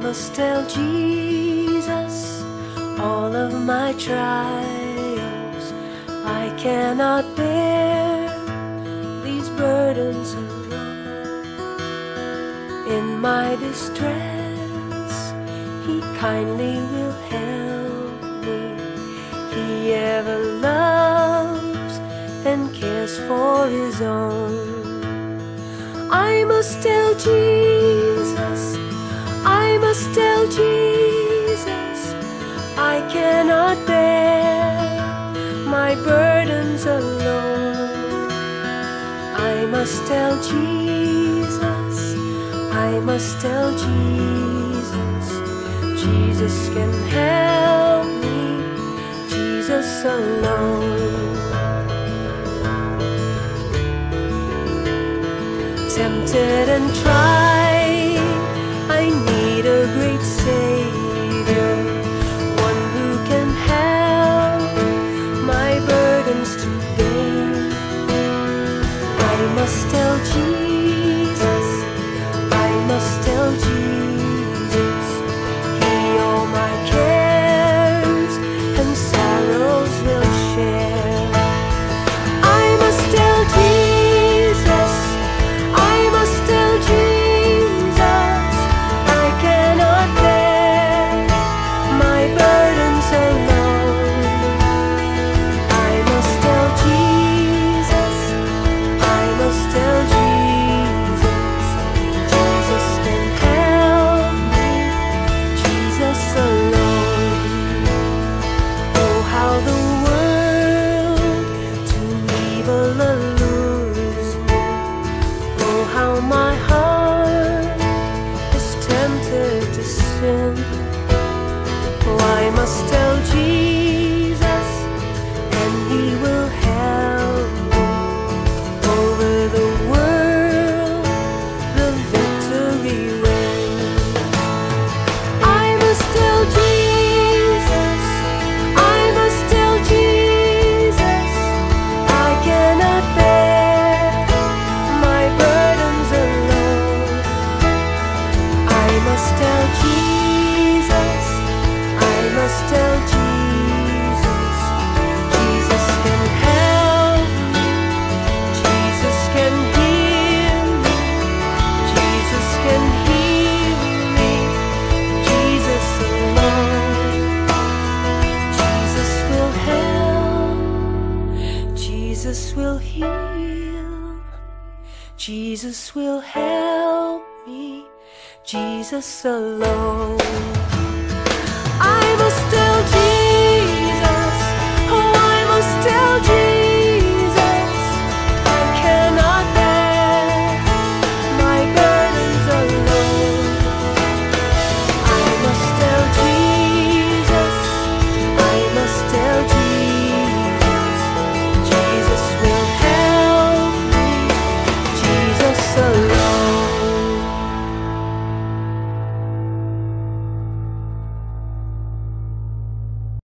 must tell Jesus all of my trials. I cannot bear these burdens alone. In my distress, He kindly will help me. He ever loves and cares for His own. I must tell Jesus, Tell Jesus, I cannot bear my burdens alone. I must tell Jesus, I must tell Jesus, Jesus can help me, Jesus alone. tempted and tried. Jesus will heal, Jesus will help me, Jesus alone.